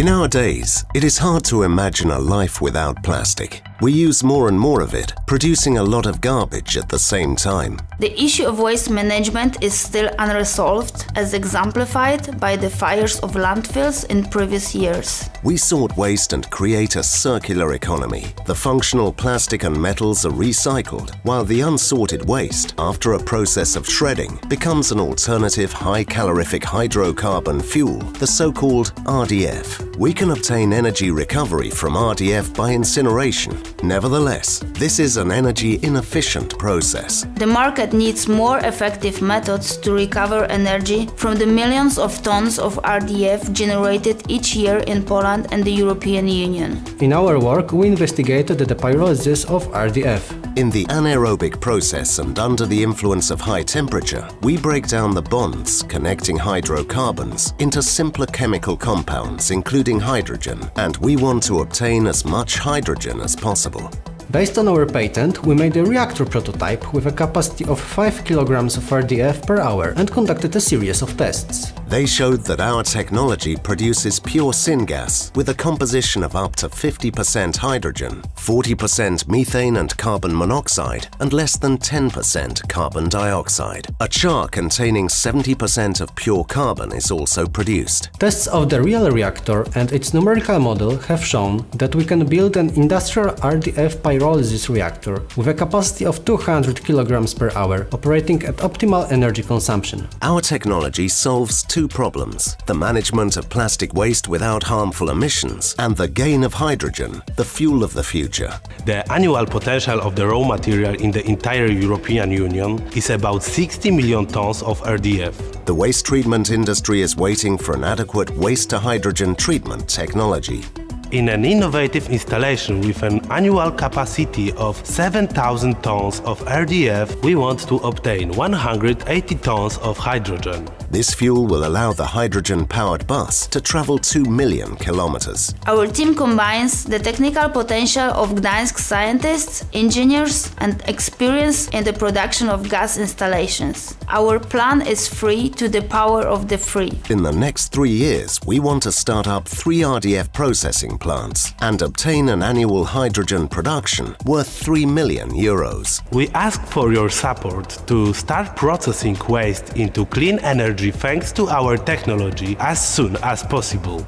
In our days, it is hard to imagine a life without plastic. We use more and more of it, producing a lot of garbage at the same time. The issue of waste management is still unresolved, as exemplified by the fires of landfills in previous years. We sort waste and create a circular economy. The functional plastic and metals are recycled, while the unsorted waste, after a process of shredding, becomes an alternative high calorific hydrocarbon fuel, the so-called RDF. We can obtain energy recovery from RDF by incineration. Nevertheless, this is an energy inefficient process. The market needs more effective methods to recover energy from the millions of tons of RDF generated each year in Poland and the European Union. In our work, we investigated the pyrolysis of RDF. In the anaerobic process and under the influence of high temperature, we break down the bonds connecting hydrocarbons into simpler chemical compounds, including hydrogen, and we want to obtain as much hydrogen as possible. possible. Based on our patent, we made a reactor prototype with a capacity of 5 kg of RDF per hour and conducted a series of tests. They showed that our technology produces pure syngas with a composition of up to 50% hydrogen, 40% methane and carbon monoxide, and less than 10% carbon dioxide. A char containing 70% of pure carbon is also produced. Tests of the real reactor and its numerical model have shown that we can build an industrial RDF pyrolysis reactor with a capacity of 200 kg per hour, operating at optimal energy consumption. Our technology solves two problems the management of plastic waste without harmful emissions, and the gain of hydrogen, the fuel of the future. The annual potential of the raw material in the entire European Union is about 60 million tons of RDF. The waste treatment industry is waiting for an adequate waste to hydrogen treatment technology. In an innovative installation with an annual capacity of 7,000 tons of RDF, we want to obtain 180 tons of hydrogen. This fuel will allow the hydrogen-powered bus to travel 2 million kilometers. Our team combines the technical potential of Gdańsk scientists, engineers and experience in the production of gas installations. Our plan is free to the power of the free. In the next three years, we want to start up three RDF processing plants and obtain an annual hydrogen production worth 3 million euros. We ask for your support to start processing waste into clean energy thanks to our technology as soon as possible.